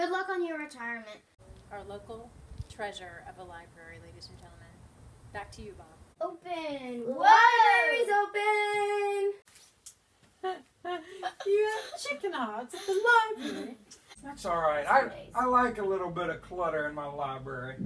Good luck on your retirement. Our local treasure of a library, ladies and gentlemen. Back to you, Bob. Open. Library's open. you have chicken hearts at the library. That's all right. I, I like a little bit of clutter in my library.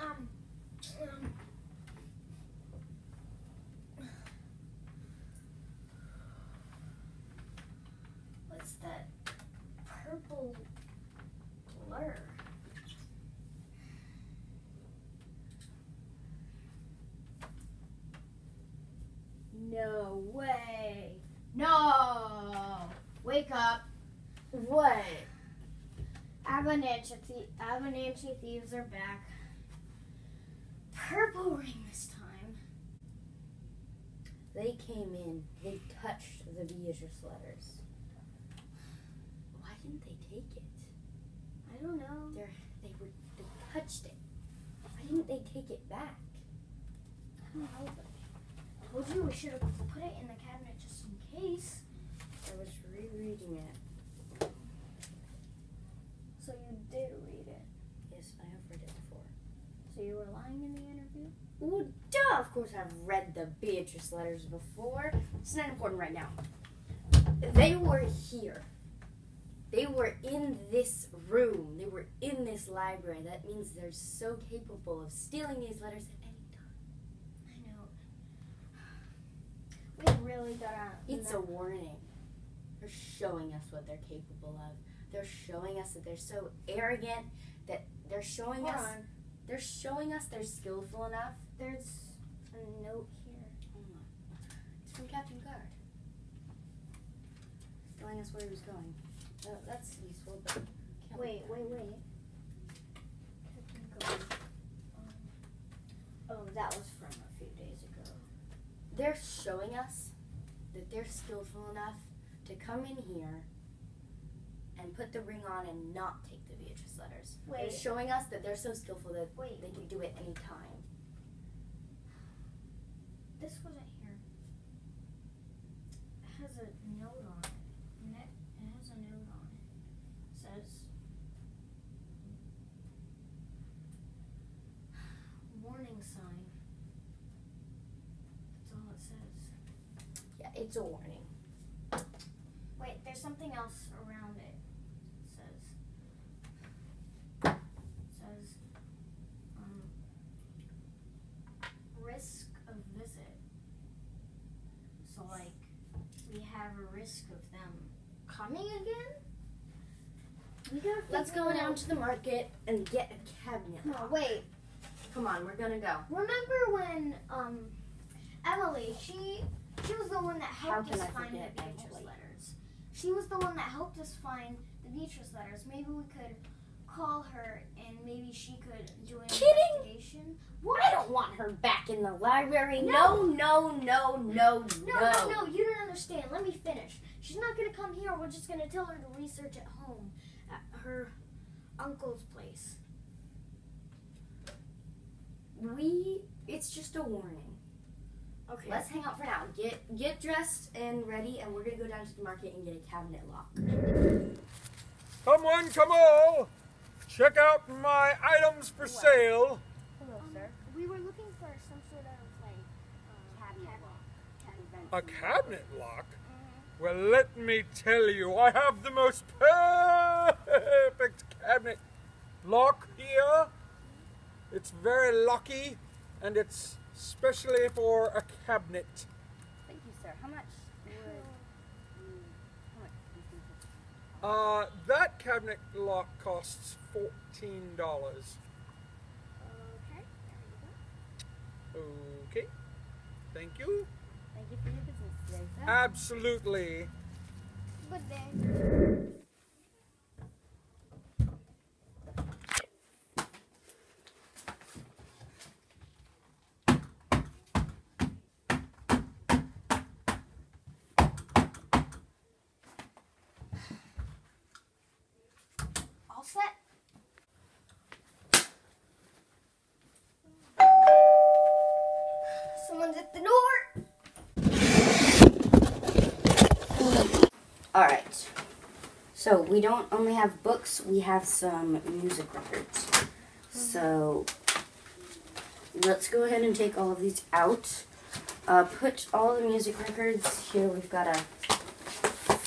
Um, um, what's that purple blur? No way. No. Up. What? Avalanche, thie- Avalanche thieves are back. Purple ring this time. They came in. They touched the Beatrice letters. Why didn't they take it? I don't know. They're, they were they touched it. Why didn't they take it back? I don't know, but I told you we should have put it in the cabinet just in case. Rereading it. So you did read it. Yes, I have read it before. So you were lying in the interview? Well, duh! Of course, I've read the Beatrice letters before. It's not important right now. They were here. They were in this room. They were in this library. That means they're so capable of stealing these letters at any time. I know. We really gotta. It's a warning. They're showing us what they're capable of. They're showing us that they're so arrogant that they're showing Hold us. on. They're showing us they're skillful enough. There's a note here. Hold on. It's from Captain Guard. Telling us where he was going. Uh, that's useful, but. Wait, wait, wait. Captain Guard. Um, Oh, that was from a few days ago. They're showing us that they're skillful enough to come in here and put the ring on and not take the Beatrice letters. They're showing us that they're so skillful that Wait. they can do it any time. This wasn't here. It has a note on it. And it, it has a note on it. It says warning sign. That's all it says. Yeah, it's a warning. There's something else around it. It says it says um risk of visit. So like we have a risk of them coming again? We gotta Let's go down to the market and get a cabinet. No, wait. Come on, we're gonna go. Remember when um Emily, she she was the one that helped us I find the Beatrice Emily? She was the one that helped us find the Beatrice letters. Maybe we could call her and maybe she could do an Kidding? investigation. I don't want her back in the library. No, no, no, no, no. No, no, no, you don't understand. Let me finish. She's not gonna come here. We're just gonna tell her to research at home at her uncle's place. We. It's just a warning. Okay. Let's hang out for now. Get get dressed and ready, and we're gonna go down to the market and get a cabinet lock. Come one, come all. Check out my items for sale. Hello, um, sir. we were looking for some sort of like um, cabinet. Lock. A cabinet lock? Mm-hmm. Well, let me tell you, I have the most perfect cabinet lock here. It's very lucky, and it's specially for a cabinet. Thank you, sir. How much would you? How much do you think? Uh, that cabinet lock costs fourteen dollars. Okay. Okay. Thank you. Thank you for your business today, sir. Absolutely. Good day. set? Someone's at the door. All right. So we don't only have books; we have some music records. So let's go ahead and take all of these out. Uh, put all the music records here. We've got a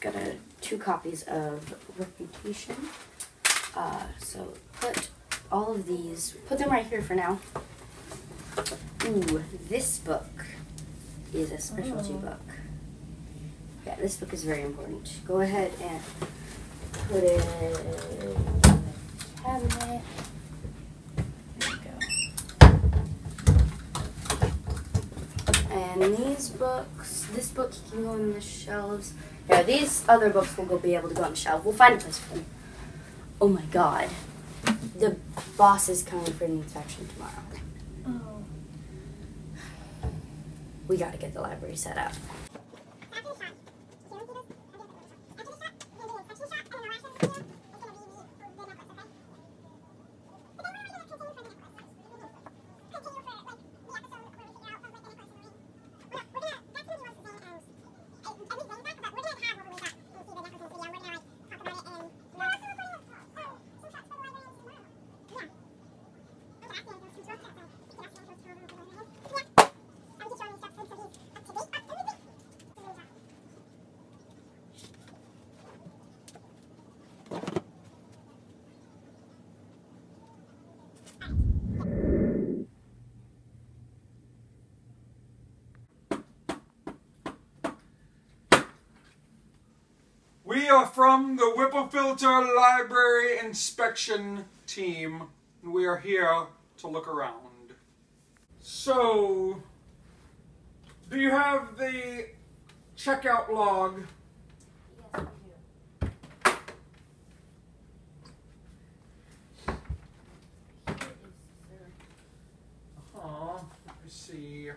got a two copies of Reputation. Uh, so put all of these. Put them right here for now. Ooh, this book is a specialty Oh. book. Yeah, this book is very important. Go ahead and put it in the cabinet. There we go. And these books, this book can go on the shelves. Yeah, these other books will go be able to go on the shelf. We'll find a place for them. Oh my god. The boss is coming for an inspection tomorrow. Oh. We gotta get the library set up. We are from the Whipple Filter Library Inspection Team, and we are here to look around. So, do you have the checkout log? Yes, we do. Uh-huh. Let me see.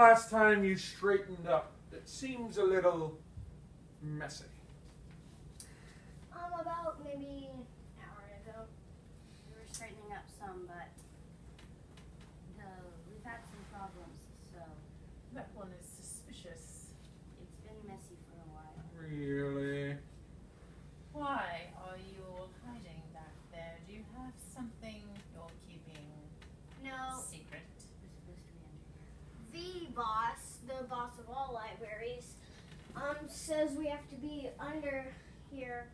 Last time you straightened up? It seems a little messy. Um, about maybe an hour ago. We were straightening up some, but the, we've had some problems, so That one is suspicious. it's been messy for a while. Really? Why are you all hiding back there? Do you have something you're keeping no secret? We're supposed to be under here. the boss, the boss of all libraries, um, says we have to be under here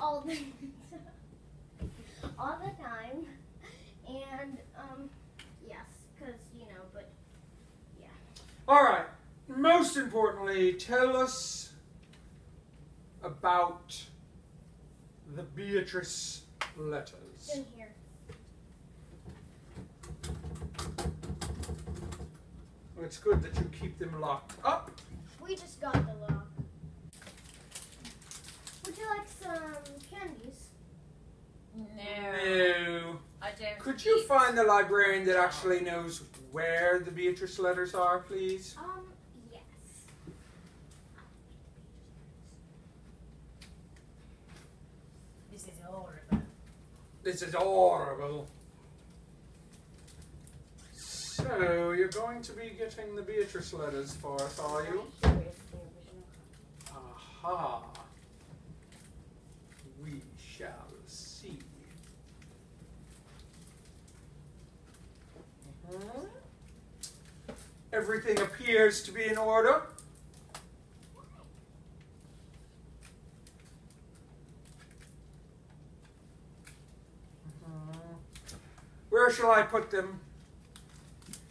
all the all the time, and um, yes, because you know, but yeah. All right. Most importantly, tell us about the Beatrice letters. in here. It's good that you keep them locked up. We just got the lock. Would you like some candies? No. I don't. Could you find the librarian that actually knows where the Beatrice letters are, please? Um, yes. This is horrible. This is horrible. So, you're going to be getting the Beatrice letters for us, are you? Here is the original copy. Aha. We shall see. Mhm. Everything appears to be in order. Mhm. Where shall I put them?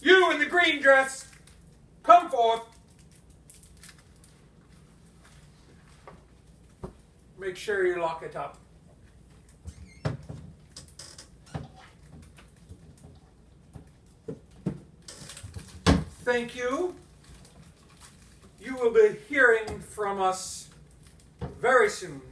You in the green dress, come forth. Sure you lock it up. Thank you. You will be hearing from us very soon.